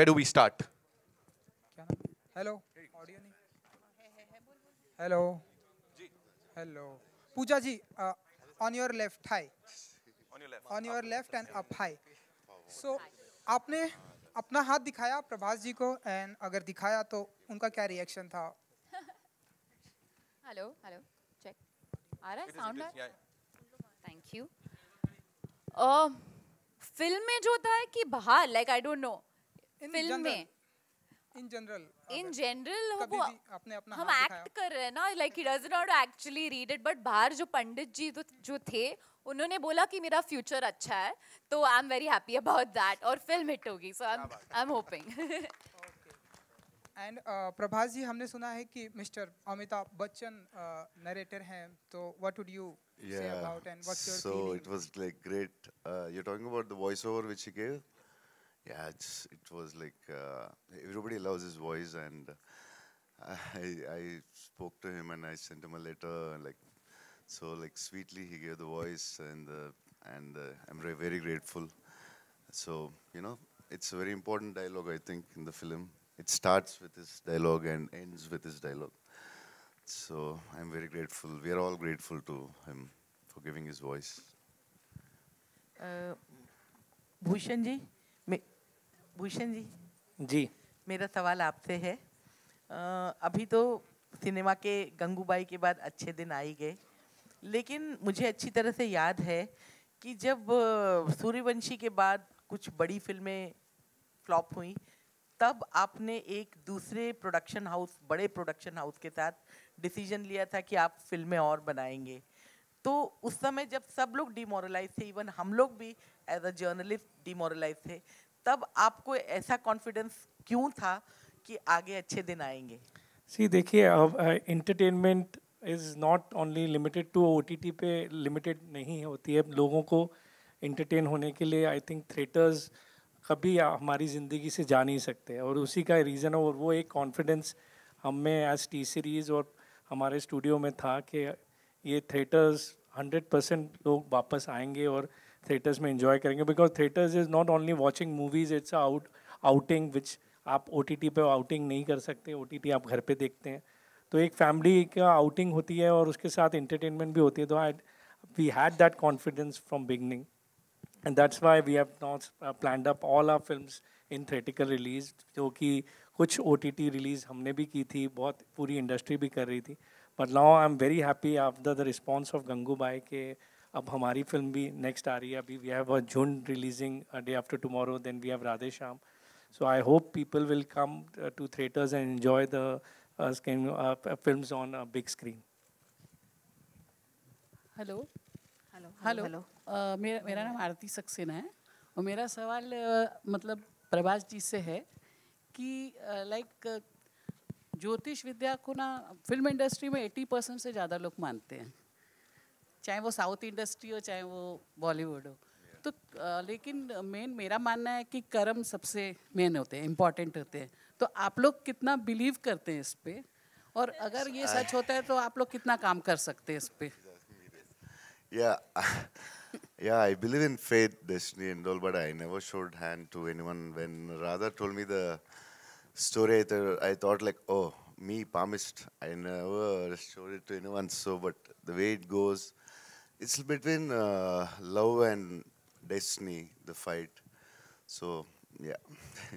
where do we start? Hello. Hello. Hello. Pooja ji, uh, on your left, hi. On your left. On your left and up, hi. So, आपने अपना हाथ दिखाया प्रभास जी को and अगर दिखाया तो उनका क्या रिएक्शन था हेलो हेलो चेक आ रहा है साउंड थैंक यू फ़िल्म में जो था कि बाहर like I don't know film में इन जनरल इन जनरल वो आपने अपना हम एक्ट कर रहे हैं ना like he does not actually read it but बाहर जो पंडित जी तो, जो थे उन्होंने बोला कि मेरा फ्यूचर अच्छा है तो I am very happy about that और फ़िल्म हिट होगी so I am I am hoping and Prabhas ji हमने सुना है कि मिस्टर अमिताभ बच्चन नरेटर हैं तो what would you say Yeah. about and what's your so feeling it was like great. Uh, you're talking about the voiceover which he gave. yeah, it was like uh, everybody loves his voice, and uh, I, I spoke to him and I sent him a letter, and like so, like sweetly he gave the voice, and uh, and uh, I'm very, very grateful. So you know, it's a very important dialogue I think in the film. It starts with his dialogue and ends with his dialogue. So I'm very grateful. We are all grateful to him for giving his voice. Uh, Bhushan ji. Bhushan ji ji. मेरा सवाल आपसे है। अ, अभी तो cinema के गंगूबाई के बाद अच्छे दिन आ ही गए लेकिन मुझे अच्छी तरह से याद है कि जब सूर्यवंशी के बाद कुछ बड़ी फ़िल्में फ्लॉप हुई तब आपने एक दूसरे प्रोडक्शन हाउस बड़े प्रोडक्शन हाउस के साथ डिसीज़न लिया था कि आप फ़िल्में और बनाएँगे। तो उस समय जब सब लोग डिमोरलाइज थे इवन हम लोग भी एज अ जर्नलिस्ट डिमोरलाइज थे तब आपको ऐसा कॉन्फिडेंस क्यों था कि आगे अच्छे दिन आएँगे? सी देखिए, अब entertainment is not only limited to OTT पे लिमिटेड नहीं होती है। लोगों को इंटरटेन होने के लिए आई थिंक थिएटर्स कभी हमारी ज़िंदगी से जा नहीं सकते और उसी का रीज़न और वो एक कॉन्फिडेंस हम में एज टी सीरीज़ और हमारे स्टूडियो में था कि ये थिएटर्स हंड्रेड परसेंट लोग वापस आएँगे और थिएटर्स में इंजॉय करेंगे because theatres is not only watching movies it's out outing which आप ओ टी पे आउटिंग नहीं कर सकते ओ टी टी आप घर पे देखते हैं। तो एक फैमिली का आउटिंग होती है और उसके साथ इंटरटेनमेंट भी होती है। तो I we had that confidence from beginning that's why we have now uh, planned up all our films in theatrical release जो कि कुछ ओ टी टी रिलीज़ हमने भी की थी बहुत पूरी इंडस्ट्री भी कर रही थी। But now I am very happy after the response of Gangu Gangubai के अब हमारी फ़िल्म भी नेक्स्ट आ रही है। अभी we have a Jhund releasing day after tomorrow then we have Radhe Shyam so I hope people will come to theatres and enjoy the films on a big screen hello hello hello hello मेरा मेरा नाम आरती सक्सेना है और मेरा सवाल अ, मतलब प्रभाष जी से है कि लाइक ज्योतिष विद्या को ना फ़िल्म इंडस्ट्री में 80 परसेंट से ज़्यादा लोग मानते हैं। चाहे वो साउथ इंडस्ट्री हो चाहे वो बॉलीवुड हो। तो लेकिन मेन मेरा मानना है कि कर्म सबसे मेन होते हैं इम्पोर्टेंट होते हैं। तो आप लोग कितना बिलीव करते हैं इस पर और अगर ये सच होता है तो आप लोग कितना काम कर सकते हैं इस पर yeah yeah I believe in faith destiny and all but I never showed hand to anyone when Radha told me the story I I thought like oh me palmist I never showed it to anyone so but the way it goes It's between uh, love and destiny, the fight. So, yeah.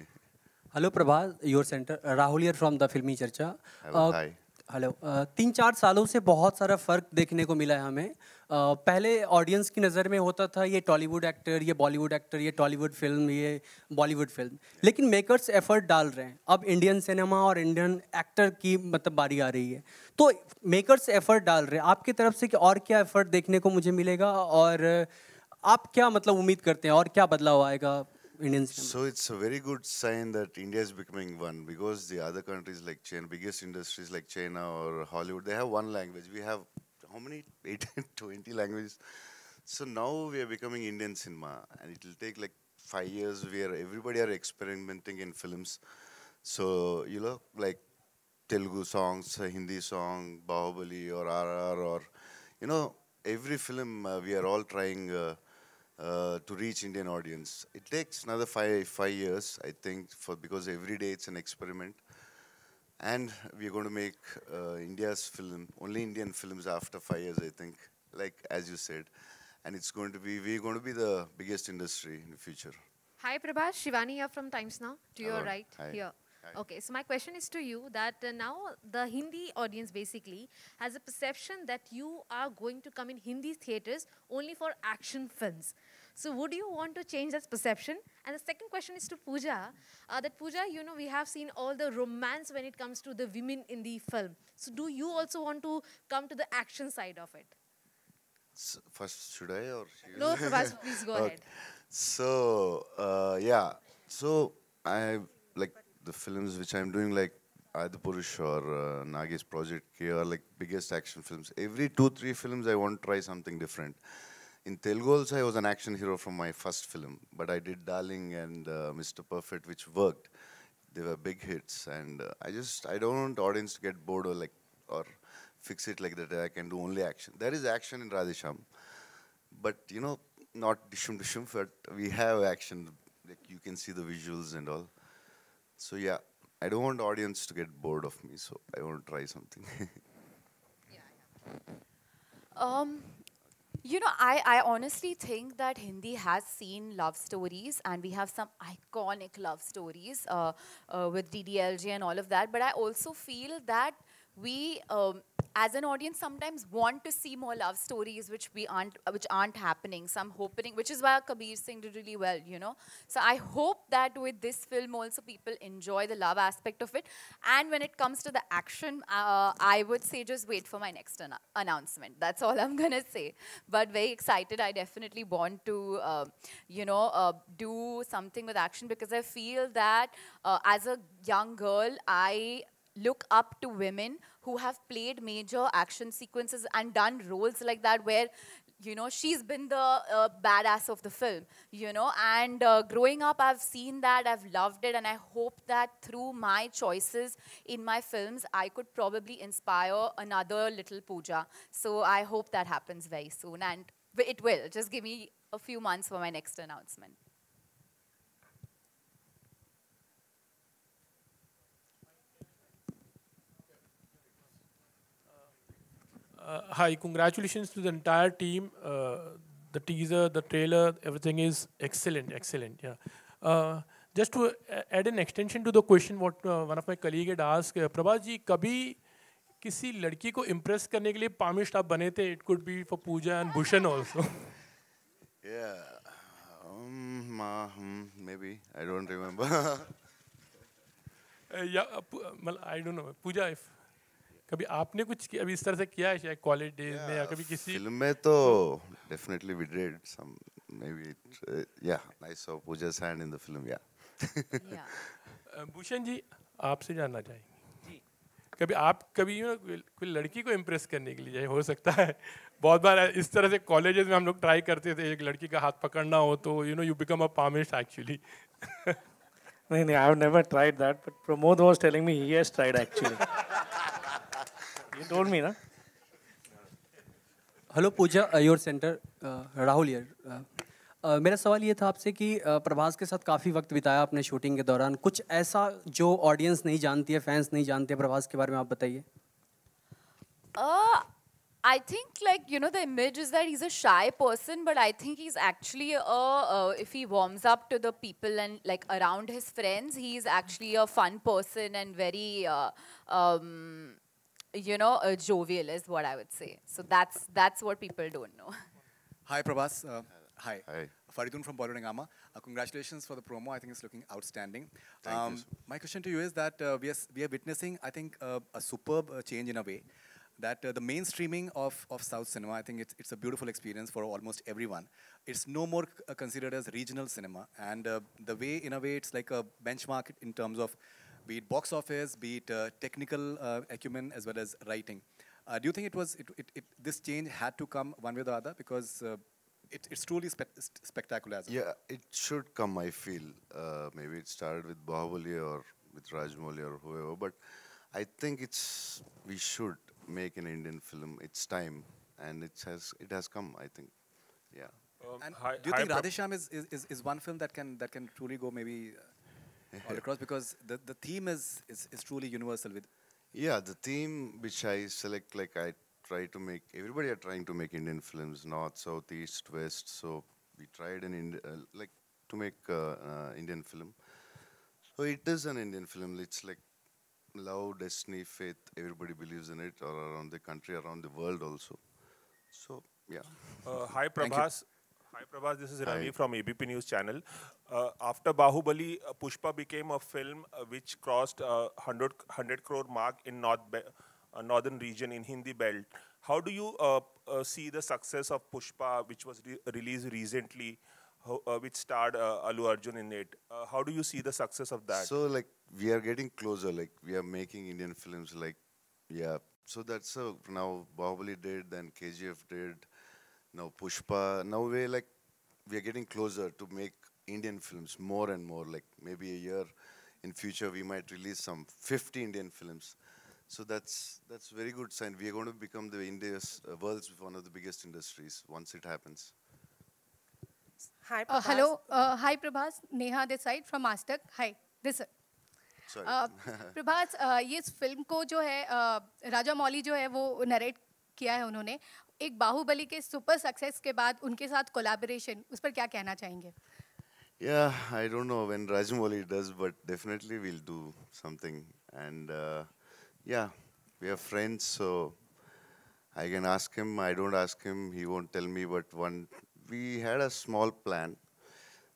Hello, Prabha, your center. Uh, Rahul here from the Filmi Charcha. Uh, hi. Hello तीन चार सालों से बहुत सारा फ़र्क देखने को मिला है हमें। पहले ऑडियंस की नज़र में होता था, ये टॉलीवुड एक्टर ये बॉलीवुड एक्टर ये टॉलीवुड फ़िल्म ये बॉलीवुड फ़िल्म लेकिन मेकर्स एफर्ट डाल रहे हैं। अब इंडियन सिनेमा और इंडियन एक्टर की मतलब बारी आ रही है। तो मेकर्स एफर्ट डाल रहे हैं। आपकी तरफ़ से कि और क्या एफर्ट देखने को मुझे मिलेगा? और आप क्या मतलब उम्मीद करते हैं? और क्या बदलाव आएगा? Indian cinema. So it's a very good sign that India is becoming one because the other countries like China, biggest industries like China or Hollywood, they have one language. We have how many? 18, 20 languages. So now we are becoming Indian cinema, and it will take like five years where everybody are experimenting in films. So you know, like Telugu songs, Hindi song, Bahubali or RR or you know, every film uh, we are all trying. Uh, uh, to reach Indian audience. It takes another five five years, I think, for because every day it's an experiment, and we're going to make uh, India's film only Indian films after five years, I think. Like as you said, and it's going to be we're going to be the biggest industry in the future. Hi Prabhas, Shivani here from Times Now. To your Hello. right Hi. here. Okay, so my question is to you that uh, now the Hindi audience basically has a perception that you are going to come in Hindi theaters only for action films. So would you want to change that perception? And the second question is to Pooja. Uh, that Pooja, you know, we have seen all the romance when it comes to the women in the film. So do you also want to come to the action side of it? S- First, should I or should No, please go Okay. ahead. So uh, yeah, so I like the films which I'm doing like Adipurush or uh, Project K are like biggest action films. Every two three films I want to try something different. In Telugu also I was an action hero from my first film, but I did Darling and uh, Mr. Perfect, which worked. They were big hits, and uh, I just I don't want audience to get bored or like or fix it like that. I can do only action. There is action in Radhe Shyam, but you know, not dishum dishum, but we have action. Like you can see the visuals and all. So yeah, I don't want audience to get bored of me. So I want to try something. Um, you know, I, I honestly think that Hindi has seen love stories and we have some iconic love stories uh, uh, with DDLJ and all of that. But I also feel that we, um, as an audience, sometimes want to see more love stories which we aren't, which aren't happening. Some hoping, which is why Kabir Singh did really well, you know. So I hope that with this film also people enjoy the love aspect of it. And when it comes to the action, uh, I would say just wait for my next anno- announcement. That's all I'm gonna say. But very excited. I definitely want to, uh, you know, uh, do something with action because I feel that uh, as a young girl, I look up to women who have played major action sequences and done roles like that where you know she's been the uh, badass of the film you know and uh, growing up i've seen that i've loved it and i hope that through my choices in my films i could probably inspire another little Pooja. So i hope that happens very soon and it will. Just give me a few months for my next announcement hi, congratulations to the entire team. Uh, the teaser, the trailer, everything is excellent, excellent. Yeah. Uh, just to add an extension to the question what uh, one of my colleague had asked, uh, Prabhas जी कभी किसी लड़की को impress करने के लिए palmist आप बने थे? It could be for Pooja and Bhushan also. yeah, um, ma- hmm, maybe I don't remember. Uh, yeah, uh, Poo- uh, कभी आपने कुछ अभी इस तरह से किया है शायद कॉलेज डेज़ में या कभी किसी film में तो some maybe it, uh, yeah I saw Pooja's hand in the film yeah. yeah. अ, भूषण जी आपसे जानना चाहेंगे। कभी आप कभी यू कोई लड़की को इम्प्रेस करने के लिए हो सकता है। बहुत बार इस तरह से कॉलेजेस में हम लोग ट्राई करते थे एक लड़की का हाथ पकड़ना हो तो you know you become a palmist actually नहीं नहीं I have never tried that but Pramod was telling me he has tried actually You told me, na? Hello Pooja your centre Rahul यर मेरा सवाल ये था आपसे कि uh, प्रभास के साथ काफ़ी वक्त बिताया आपने शूटिंग के दौरान। कुछ ऐसा जो ऑडियंस नहीं जानती है फैंस नहीं जानते प्रभास के बारे में आप बताइए। I think like you know the image is that is a shy person but I think he is actually if he warms up to the people and like around his friends he is actually a fun person and very you know uh, jovial is what I would say. So that's that's what people don't know. Hi, Prabhas. Uh, hi. Hi. Faridoon from Bollywood Uh, congratulations for the promo. I think it's looking outstanding. Thank you, um, sir. my question to you is that uh, we, are, we are witnessing, I think, uh, a superb uh, change in a way. That uh, the mainstreaming of, of South cinema, I think it's, it's a beautiful experience for almost everyone. It's no more c- uh, considered as regional cinema. And uh, the way, in a way, it's like a benchmark in terms of be it box office, be it uh, technical uh, acumen, as well as writing. Uh, do you think it was it, it, it, this change had to come one way or the other because uh, it, it's truly spe- spectacular as well. Yeah, it should come. I feel uh, maybe it started with Bahubali or with Rajamouli or whoever, but I think it's we should make an Indian film. It's time, and it has it has come. I think, yeah. And hi- do you think Prab- Radhe Shyam is, is, is, is one film that can that can truly go maybe uh, all across because the, the theme is, is is truly universal with Yeah, the theme which I select, like I try to make, everybody are trying to make Indian films, north, south, east, west. So we tried an Ind- uh, like to make uh, uh, Indian film. So it is an Indian film. It's like love, destiny, faith. Everybody believes in it, or around the country, around the world also. So yeah. Uh, hi Prabhas. Hi Prabhas, this is. Ravi from ABP News Channel. Uh, after Bahubali, uh, Pushpa became a film uh, which crossed uh, 100, 100 crore mark in North uh, northern region in Hindi belt. How do you uh, uh, see the success of Pushpa, which was re- released recently, uh, which starred uh, Allu Arjun in it? Uh, how do you see the success of that? So like we are getting closer. Like we are making Indian films. Like yeah. So that's uh, now Bahubali did, then KGF did, now Pushpa. Now we like we are getting closer to make Indian films more and more. Like maybe a year in future we might release some 50 Indian films. So that's that's very good sign. We are going to become the India's uh, world's one of the biggest industries once it happens. Hi, Uh, Prabhas. hello, uh, hi Prabhas, Neha this side from Mastak. Hi, this. Sorry. Uh, Prabhas uh, ये इस film को जो है uh, राजा मौली जो है वो narrate किया है उन्होंने एक बाहुबली के सुपर सक्सेस के बाद उनके साथ कोलैबोरेशन उस पर क्या कहना चाहेंगे? Yeah I don't know when Rajamouli does but definitely we will do something and yeah we are friends so I can ask him I don't ask him he won't tell me but one we had a small plan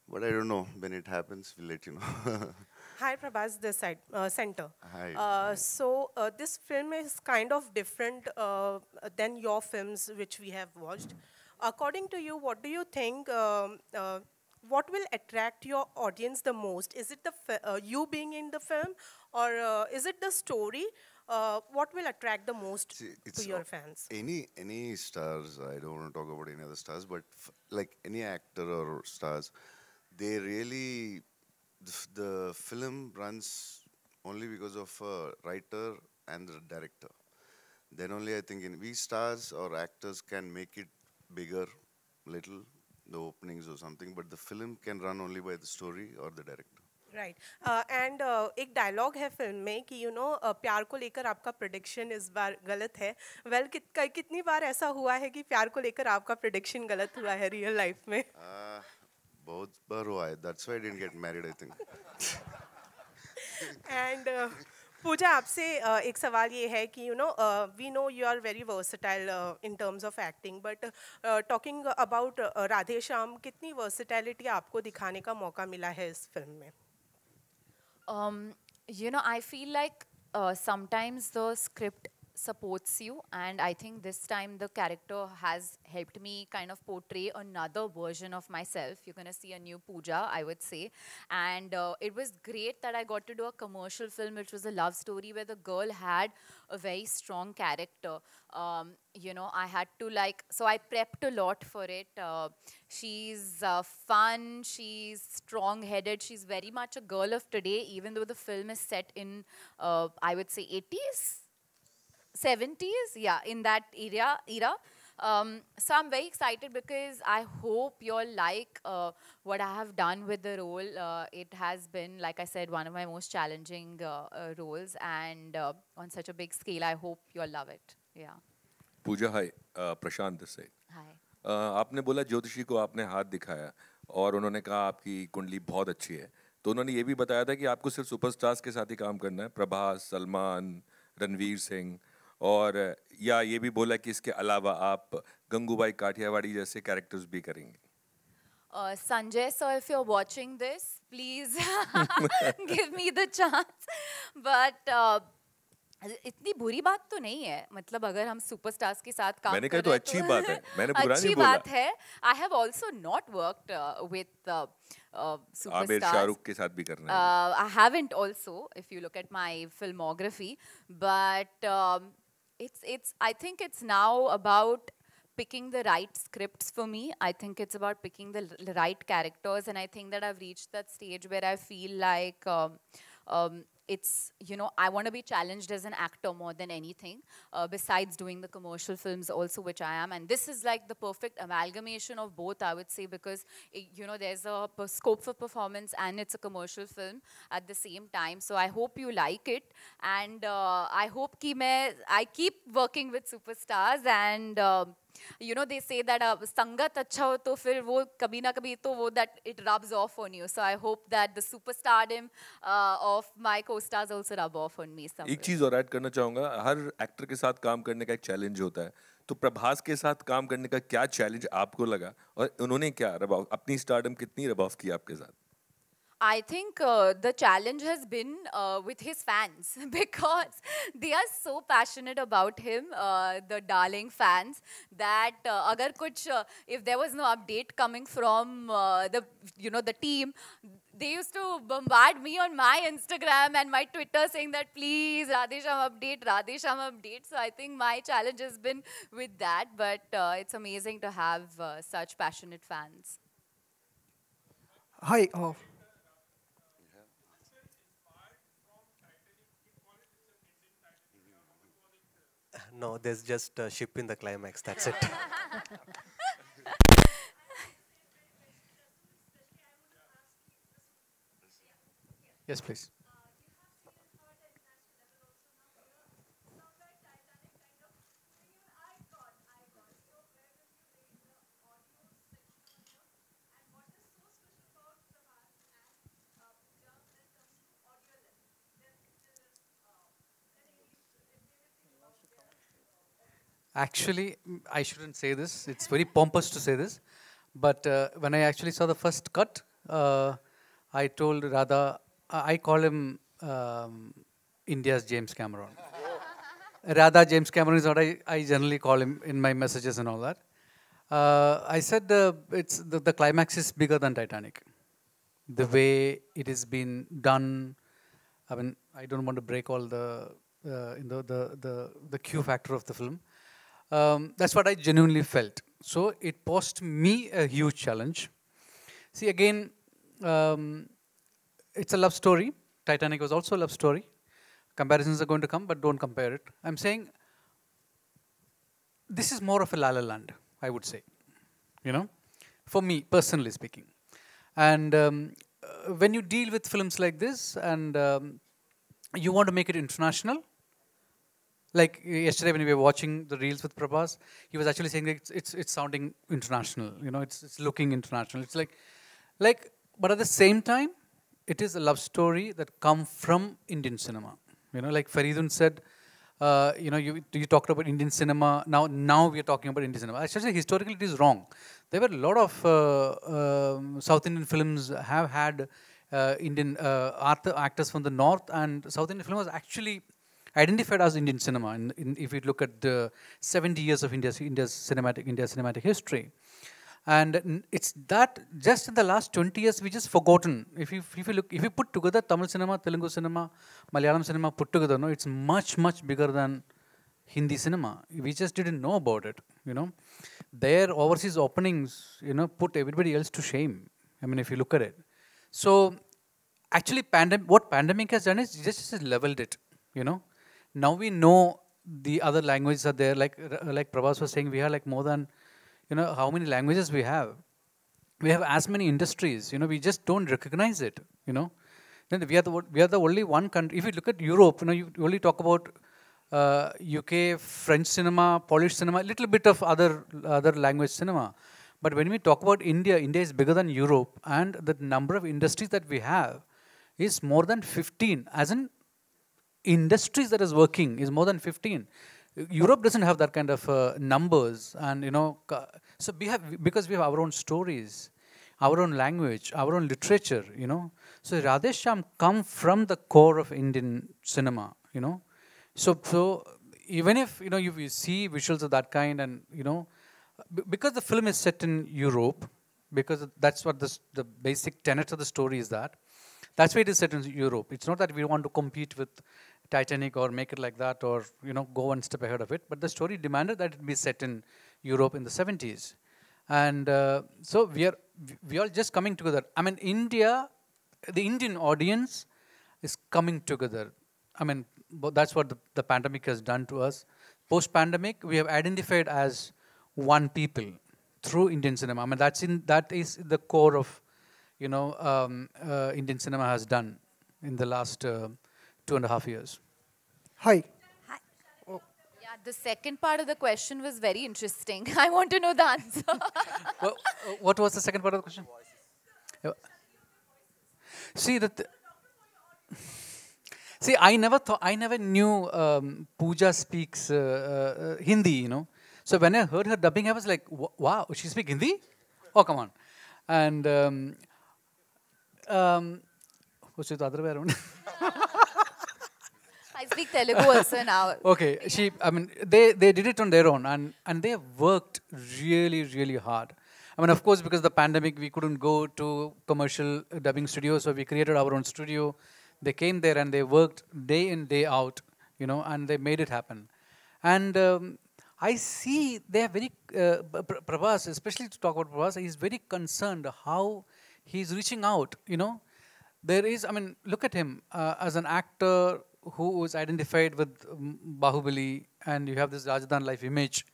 but I don't know when it happens. We'll let you know. Hi, Prabhas, this side, uh, center. Hi. Uh, so uh, this film is kind of different uh, than your films which we have watched. According to you, what do you think? Um, uh, what will attract your audience the most? Is it the uh, you being in the film, or uh, is it the story? Uh, what will attract the most it's to your fans? Any any stars, I don't want to talk about any other stars, but f- like any actor or stars, they really the, the film runs only because of a writer and the director. Then only I think in we stars or actors can make it bigger, little the openings or something, but the film can run only by the story or the director. Right and एक dialogue है film में कि you no प्यार को लेकर आपका prediction इस बार गलत है वेल well, कित, कितनी बार ऐसा हुआ है कि प्यार को लेकर आपका प्रोडिक्शन गलत हुआ है रियल लाइफ में Uh, बहुत बार हुआ है. That's why I didn't get married. I think. And Pooja आपसे uh, एक सवाल ये है कि you know we know you are very versatile in terms of acting but talking about Radhe Shyam कितनी वर्सटैलिटी आपको दिखाने का मौका मिला है इस फ़िल्म में um, know, I feel like uh, sometimes the script supports you, and I think this time the character has helped me kind of portray another version of myself. You're gonna see a new Pooja, I would say, and uh, it was great that I got to do a commercial film, which was a love story where the girl had a very strong character. Um, you know, I had to like, so I prepped a lot for it. Uh, she's uh, fun, she's strong headed, she's very much a girl of today, even though the film is set in, uh, I would say, 80s, 70s, yeah, in that era. era. Um, so I'm very excited because I hope you all like uh, what I have done with the role. Uh, it has been, like I said, one of my most challenging uh, uh, roles, and uh, on such a big scale. I hope you all love it. Yeah. Pooja hi uh, Prashant this side Hi. Uh, आपने बोला ज्योतिषी को आपने हाथ दिखाया और उन्होंने कहा आपकी कुंडली बहुत अच्छी है तो उन्होंने ये भी बताया था कि आपको सिर्फ़ सुपरस्टार्स के साथ ही काम करना है प्रभास सलमान रणवीर सिंह और या ये भी बोला कि इसके अलावा आप गंगूबाई काठियावाड़ी जैसे कैरेक्टर्स भी करेंगे। Uh, Sanjay, sir, if you're watching this, please give me the chance. But uh, इतनी बुरी बात तो नहीं है। मतलब अगर हम सुपरस्टार्स के साथ काम मैंने कहा तो अच्छी बात है। मैंने बुरा अच्छी नहीं बोला। बात है। I have also not worked with Aamir Shahrukh के साथ भी करना है। Haven't also, if you look at my filmography, but um, it's it's. I think it's now about picking the right scripts for me. I think it's about picking the right characters, and I think that I've reached that stage where I feel like. Um, um, it's you know I want to be challenged as an actor more than anything. Uh, besides doing the commercial films also, which I am, and this is like the perfect amalgamation of both, I would say, because it, you know there's a scope for performance and it's a commercial film at the same time. So I hope you like it, and uh, I hope कि मैं I keep working with superstars and. Uh, know they say that uh, संगत अच्छा हो तो फिर वो कभी ना कभी तो वो it rubs off on you. So I hope that the superstardom uh, of my co-stars also rub off on me some एक चीज़ और ऐड करना चाहूँगा हर एक्टर के साथ काम करने का एक चैलेंज होता है। तो प्रभास के साथ काम करने का क्या चैलेंज आपको लगा? और उन्होंने क्या रबाव अपनी स्टारडम कितनी रबाव की आपके साथ? I think uh, the challenge has been uh, with his fans because they are so passionate about him, uh, the darling fans, that uh, agar kuch, uh, if there was no update coming from uh, the, you know, the team, they used to bombard me on my Instagram and my Twitter saying that please Radhe Shyam update, Radhe Shyam update. So I think my challenge has been with that, but it's amazing to have such passionate fans. Hi. Uh, No, there's just a ship in the climax. That's it. yes, please. Actually, mm, I shouldn't say this. It's very pompous to say this. But uh, when I actually saw the first cut, uh, I told Radha, I I call him um, India's James Cameron. Radha James Cameron is what I, I generally call him in my messages and all that. Uh, I said uh, it's the, the climax is bigger than Titanic. The way it has been done, I mean, I don't want to break all the uh, the, the, the Q factor of the film. Um, that's what I genuinely felt. So it posed me a huge challenge. See, again, um, it's a love story. Titanic was also a love story. Comparisons are going to come, but don't compare it. I'm saying this is more of a La La Land, I would say. You know, for me personally speaking. And um, uh, when you deal with films like this, and um, you want to make it international, like yesterday when we were watching the reels with Prabhas, he was actually saying it's, it's, it's sounding international. You know, it's, it's looking international. It's like, like, but at the same time, it is a love story that come from Indian cinema. You know, like Faridoon said, uh, you know, you, you talked about Indian cinema. Now, now we are talking about Indian cinema. Actually, historically, it is wrong. There were a lot of uh, um, South Indian films have had uh, Indian uh, actors from the north, and South Indian film was actually identified as Indian cinema. In, in, if you look at the 70 years of India's, India's cinematic India's cinematic history, and it's that just in the last 20 years we just forgotten. If you if you look if you put together Tamil cinema, Telugu cinema, Malayalam cinema put together, no, it's much much bigger than Hindi cinema. We just didn't know about it. You know, their overseas openings, you know, put everybody else to shame. I mean, if you look at it, so actually, pandem- what pandemic has done is just has leveled it. You know, now we know the other languages are there. Like uh, like Prabhas was saying, we have like more than you know how many languages we have. We have as many industries. You know, we just don't recognize it. You know, then we are the we are the only one country. If you look at Europe, you know, you only talk about uh, UK, French cinema, Polish cinema, a little bit of other other language cinema. But when we talk about India, India is bigger than Europe, and the number of industries that we have is more than 15. As in industries that is working is more than 15. Europe doesn't have that kind of uh, numbers, and you know, so we have because we have our own stories, our own language, our own literature. You know, so Radhe Shyam come from the core of Indian cinema. You know, so so even if you know you, you see visuals of that kind, and you know, because the film is set in Europe, because that's what the the basic tenet of the story is that. That's why it is set in Europe. It's not that we want to compete with Titanic or make it like that or you know go one step ahead of it. But the story demanded that it be set in Europe in the 70s, and uh, so we are we are just coming together. I mean, India, the Indian audience is coming together. I mean, that's what the, the pandemic has done to us. Post pandemic, we have identified as one people through Indian cinema. I mean, that's in that is the core of, you know, um, uh, Indian cinema has done in the last uh, two and a half years. Hi. Yeah, the second part of the question was very interesting. I want to know the answer. Well, uh, what was the second part of the question? Yeah. See that. See, I never thought, I never knew um, Pooja speaks uh, uh, Hindi, you know. So when I heard her dubbing, I was like, wow, she speaks Hindi? Oh, come on. And um, um, what's the other way around? I speak Telugu also now. okay, she, I mean, they, they did it on their own and, and they worked really, really hard. I mean, of course, because of the pandemic, we couldn't go to commercial dubbing studios, so we created our own studio. They came there and they worked day in, day out, you know, and they made it happen. And um, I see they are very, uh, Prabhas, especially to talk about Prabhas, he's very concerned how he's reaching out, you know. There is, I mean, look at him uh, as an actor who was identified with um, Bahubali, and you have this Rajadan life image,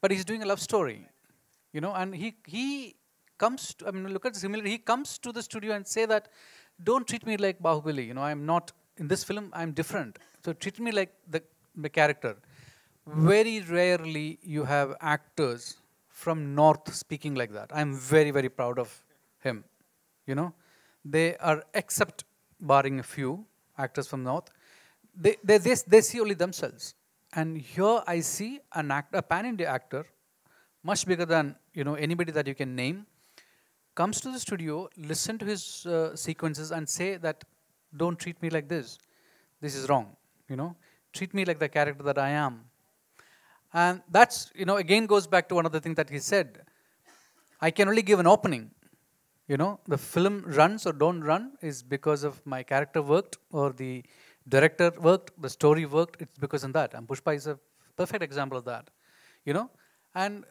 but he's doing a love story, you know, and he he comes. To, I mean, look at the similarity. He comes to the studio and say that, "Don't treat me like Bahubali. You know, I'm not in this film. I'm different. So treat me like the the character." Very rarely you have actors from North speaking like that. I'm very very proud of him. You know, they are except barring a few actors from North they, they, they, they see only themselves. And here I see an act, a pan-India actor, much bigger than you know anybody that you can name, comes to the studio, listen to his uh, sequences, and say that, "Don't treat me like this. This is wrong. You know, treat me like the character that I am." And that's you know again goes back to the things that he said. I can only give an opening. You know, the film runs or don't run is because of my character worked or the director worked, the story worked. It's because of that. And Pushpa is a perfect example of that. You know, and uh,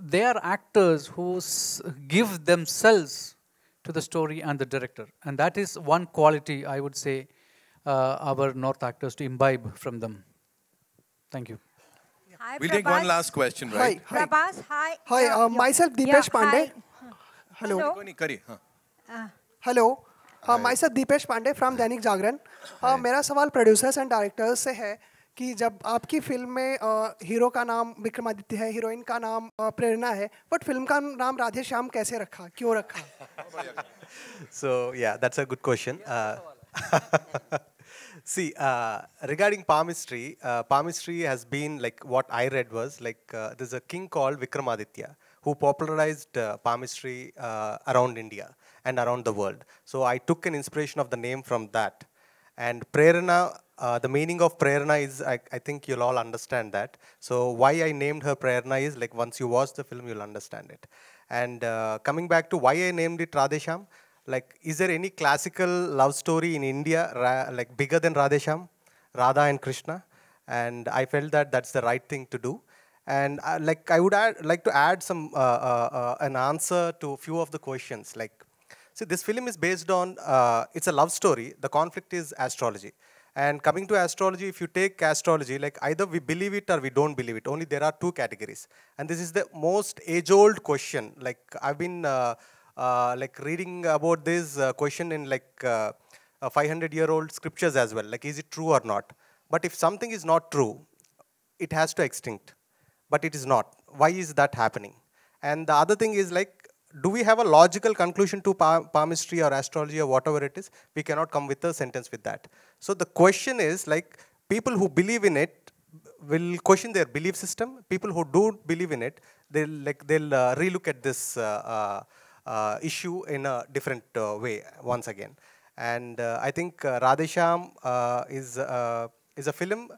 they are actors who s- give themselves to the story and the director, and that is one quality I would say uh, our North actors to imbibe from them. Thank you. Hi, We'll take one last question, right? Hi. Prabhas, hi. Hi, uh, yeah. myself Yeah, Deepesh Pandey. hi. Hello. कोई हाँ Uh, uh, myself Deepesh Pandey from Dainik Jagran uh, मेरा सवाल producers and directors से है कि जब आपकी film में हीरो का नाम विक्रमादित्य है हीरोइन का नाम uh, प्रेरणा है बट फ़िल्म का नाम राधे श्याम कैसे रखा क्यों रखा yeah, that's a good question. Uh, see, uh, regarding palmistry, uh, palmistry has been like what I read was like uh, there's a king called Vikramaditya who popularized uh, palmistry uh, around India and around the world. So I took an inspiration of the name from that. And Prerana, uh, the meaning of Prerana is, I, I think you'll all understand that. So why I named her Prerana is like once you watch the film, you'll understand it. And uh, coming back to why I named it Radhe Shyam, like is there any classical love story in India ra- like bigger than Radhe Shyam, Radha and Krishna? And I felt that that's the right thing to do. And uh, like I would add, like to add some uh, uh, uh, an answer to a few of the questions. Like, see, this film is based on uh, it's a love story. The conflict is astrology. And coming to astrology, if you take astrology, like either we believe it or we don't believe it. Only there are two categories. And this is the most age-old question. Like I've been uh, uh, like reading about this uh, question in like uh, 500-year-old scriptures as well. Like, is it true or not? But if something is not true, it has to extinct. But it is not. Why is that happening? And the other thing is like, do we have a logical conclusion to pa- palmistry or astrology or whatever it is? We cannot come with a sentence with that. So the question is like, people who believe in it will question their belief system. People who don't believe in it, they'll like they'll uh, relook at this uh, uh, uh, issue in a different uh, way once again. And uh, I think uh, Radhe Shyam is is a film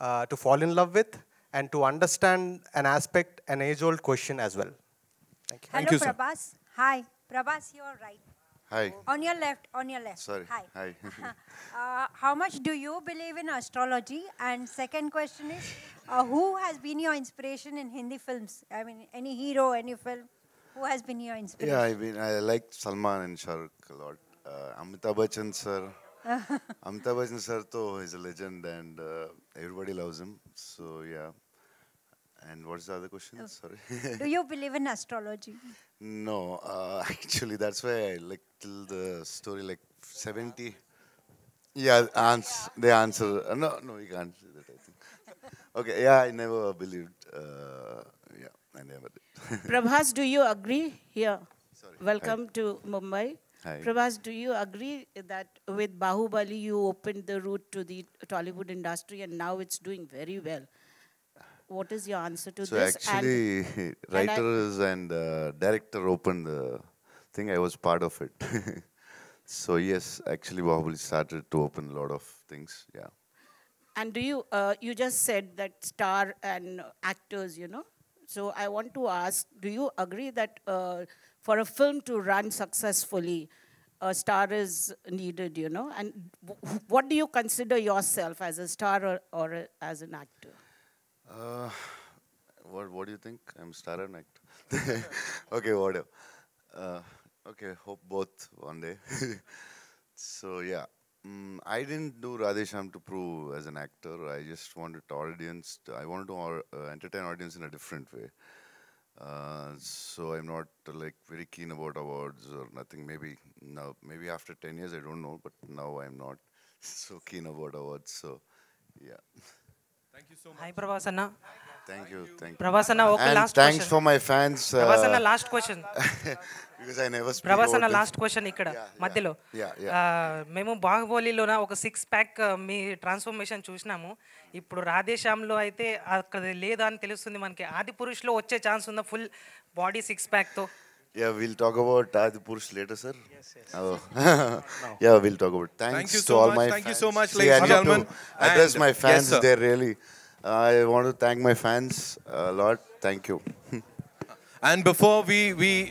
to fall in love with and to understand an aspect, an age-old question as well. Thank you. Hello, Prabhas. Hi. Prabhas, you're right. Hi. On your left, on your left. Sorry. Hi. Hi. Uh, how much do you believe in astrology? And second question is, uh, who has been your inspiration in Hindi films? I mean, any hero, any film? Who has been your inspiration? yeah, I mean, I like Salman and Shah Rukh a lot. Uh, Amitabh Bachchan sir, Amitabh Bachchan sir to is a legend and uh, everybody loves him. So yeah. And what's the other question? Sorry. Do you believe in astrology? no, uh, actually that's why I like till the story like 70. Yeah, ans- they answer. Uh, no, no, you can't say that. I think. Okay, yeah, I never believed. Uh, yeah, I never did. Prabhas, do you agree here? Sorry. Welcome to Mumbai. Hi. Prabhas, do you agree that with Bahubali you opened the route to the Tollywood industry and now it's doing very well? What is your answer to so this? actually, and writers and uh, director opened the thing. I was part of it. so yes, actually, Bahubali started to open a lot of things. Yeah. And do you, uh, you just said that star and actors, you know? So I want to ask, do you agree that uh, for a film to run successfully, a star is needed, you know? And w- what do you consider yourself as a star or, or a, as an actor? Uh, what What do you think? I'm star and actor. okay, whatever. Uh, okay, hope both one day. so yeah, mm, I didn't do Radhe Shyam to prove as an actor. I just wanted audience. To, I wanted to or, uh, entertain audience in a different way. Uh, so I'm not uh, like very keen about awards or nothing. Maybe now, maybe after 10 years, I don't know. But now I'm not so keen about awards. So yeah. Hi Prabhas అన్న thank you thank Prabhas అన్న ఒక last thanks for my fans Prabhas అన్న last question because I never Prabhas అన్న last question ఇక్కడ మధ్యలో. మేము బాహుబలిలోన ఒక సిక్స్ ప్యాక్ uh, మీ ట్రాన్స్ఫర్మేషన్ చూసినాము. ఇప్పుడు రాధేశ్యామ్లో అయితే అక్కడ లేదా అని తెలుస్తుంది మనకి. ఆది పురుషులో వచ్చే ఛాన్స్ ఉందా ఫుల్ బాడీ సిక్స్ ప్యాక్తో Yeah, we'll talk about Adipurush later, sir. Yes, yes. Oh. yeah, we'll talk about. Thanks Thank you to so all much. my Thank you so much, ladies I and to gentlemen. Address And- my fans. They're really. I want to thank my fans a lot. Thank you. And before we, we